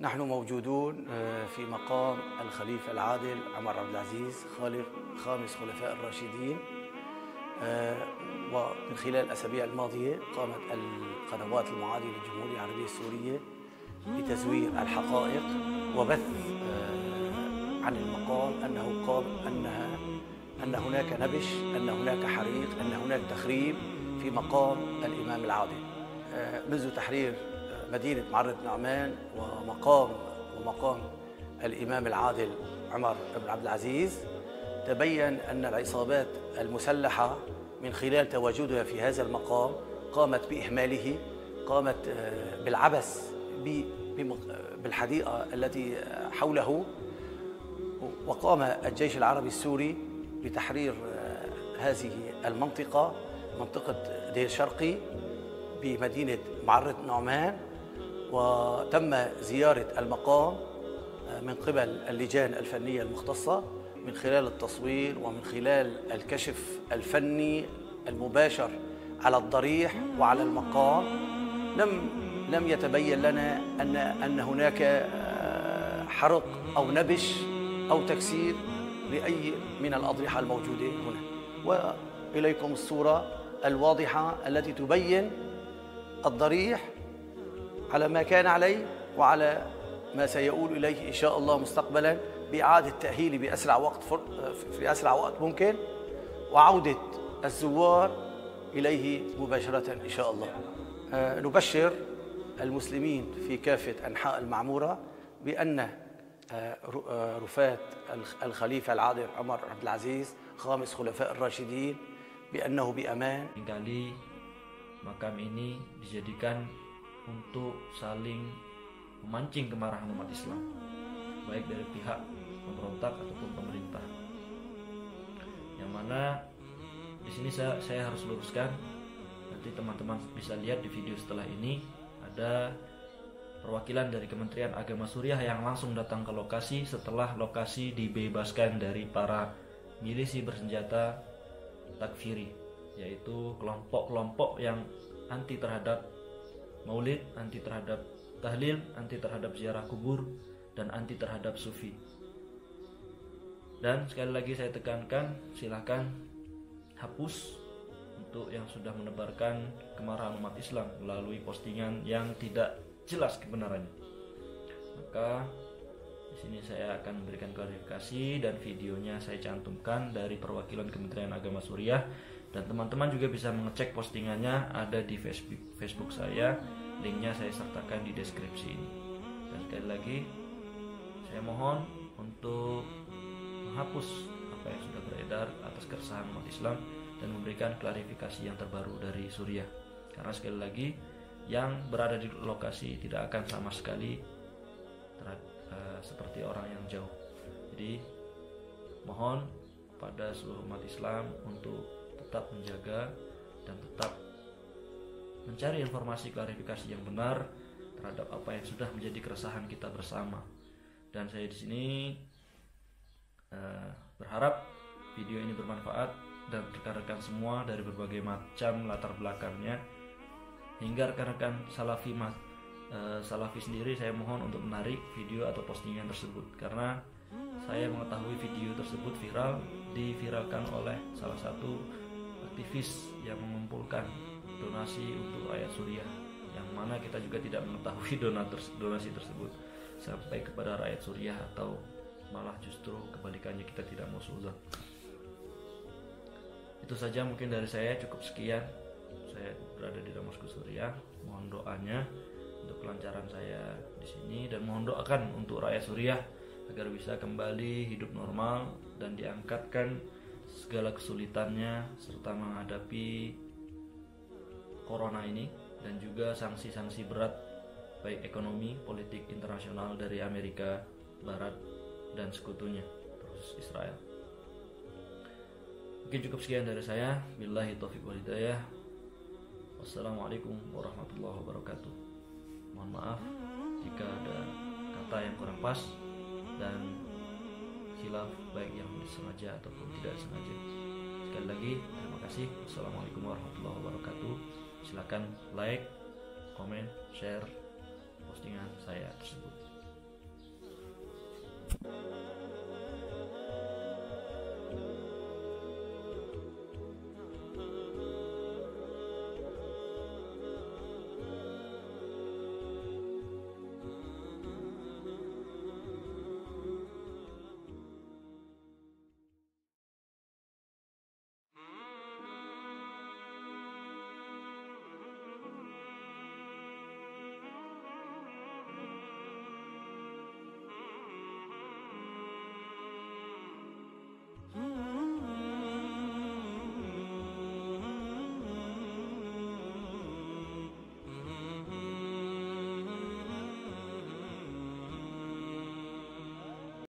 نحن موجودون آه، في مقام الخليفة العادل عمر عبد العزيز خالق خامس خلفاء الراشدين آه، ومن خلال الأسابيع الماضية قامت القنوات المعادية للجمهورية العربية السورية بتزوير الحقائق وبث آه، عن المقام أنه قام أنها أن هناك نبش أن هناك حريق أن هناك تخريب في مقام الإمام العادل. منذ تحرير مدينة معرة نعمان ومقام ومقام الإمام العادل عمر بن عبد العزيز. تبين أن العصابات المسلحة من خلال تواجدها في هذا المقام قامت بإهماله قامت آه، بالعبث بالحديقة التي حوله. وقام الجيش العربي السوري بتحرير آه، هذه المنطقة منطقة دير شرقي بمدينة معرة نعمان. وتم زيارة المقام آه، من قبل اللجان الفنية المختصة من خلال التصوير ومن خلال الكشف الفني المباشر على الضريح وعلى المقام. لم لم يتبين لنا ان أن هناك آه، حرق أو نبش أو تكسير لأي من الأضرحة الموجودة هنا. وإليكم الصورة الواضحة التي تبين الضريح على ما كان عليه وعلى ما سيؤول إليه إن شاء الله مستقبلا بإعادة تاهيله بأسرع وقت في أسرع وقت ممكن وعودة الزوار إليه مباشرة إن شاء الله. آه، نبشر المسلمين في كافة أنحاء المعمورة بأن آه، آه، الخ- الخليفة العادل عمر عبد العزيز خامس خلفاء الراشدين بأنه بأمان Kali makam ini dijadikan untuk saling memancing kemarahan umat Islam, baik dari pihak pemberontak ataupun pemerintah. Yang mana di sini saya, saya harus luruskan, nanti teman-teman bisa lihat di video setelah ini ada perwakilan dari Kementerian Agama Suriah yang langsung datang ke lokasi setelah lokasi dibebaskan dari para milisi bersenjata takfiri yaitu kelompok-kelompok yang anti terhadap maulid, anti terhadap tahlil, anti terhadap ziarah kubur dan anti terhadap sufi. Dan sekali lagi saya tekankan silahkan hapus untuk yang sudah menebarkan kemarahan umat Islam melalui postingan yang tidak jelas kebenarannya. Maka di sini saya akan memberikan klarifikasi dan videonya saya cantumkan dari perwakilan Kementerian Agama Suriah dan teman-teman juga bisa mengecek postingannya ada di Facebook Facebook saya. Linknya saya sertakan di deskripsi ini. Dan sekali lagi saya mohon untuk menghapus apa yang sudah beredar atas keresahan umat Islam dan memberikan klarifikasi yang terbaru dari Suriah. Karena sekali lagi yang berada di lokasi tidak akan sama sekali eh, seperti orang yang jauh. Jadi mohon pada seluruh umat Islam untuk tetap menjaga dan tetap mencari informasi klarifikasi yang benar terhadap apa yang sudah menjadi keresahan kita bersama. Dan saya di sini eh, berharap video ini bermanfaat dan rekan-rekan semua dari berbagai macam latar belakangnya hingga rekan-rekan salafi mas eh, salafi sendiri saya mohon untuk menarik video atau postingan tersebut karena saya mengetahui video tersebut viral diviralkan oleh salah satu aktivis yang mengumpulkan donasi untuk rakyat Suriah yang mana kita juga tidak mengetahui donasi tersebut sampai kepada rakyat Suriah atau malah justru kebalikannya kita tidak mau sudah itu saja mungkin dari saya cukup sekian. Saya berada di Damaskus Suriah mohon doanya untuk kelancaran saya di sini dan mohon doakan untuk rakyat Suriah agar bisa kembali hidup normal dan diangkatkan segala kesulitannya serta menghadapi corona ini dan juga sanksi-sanksi berat baik ekonomi, politik internasional dari Amerika Barat dan sekutunya terus Israel. Mungkin cukup sekian dari saya. Billahi taufiq wal hidayah. Wassalamualaikum warahmatullahi wabarakatuh. Mohon maaf jika ada kata yang kurang pas dan khilaf baik yang disengaja ataupun tidak disengaja. Sekali lagi terima kasih. Wassalamualaikum warahmatullahi wabarakatuh. Silakan like, komen, share postingan saya tersebut.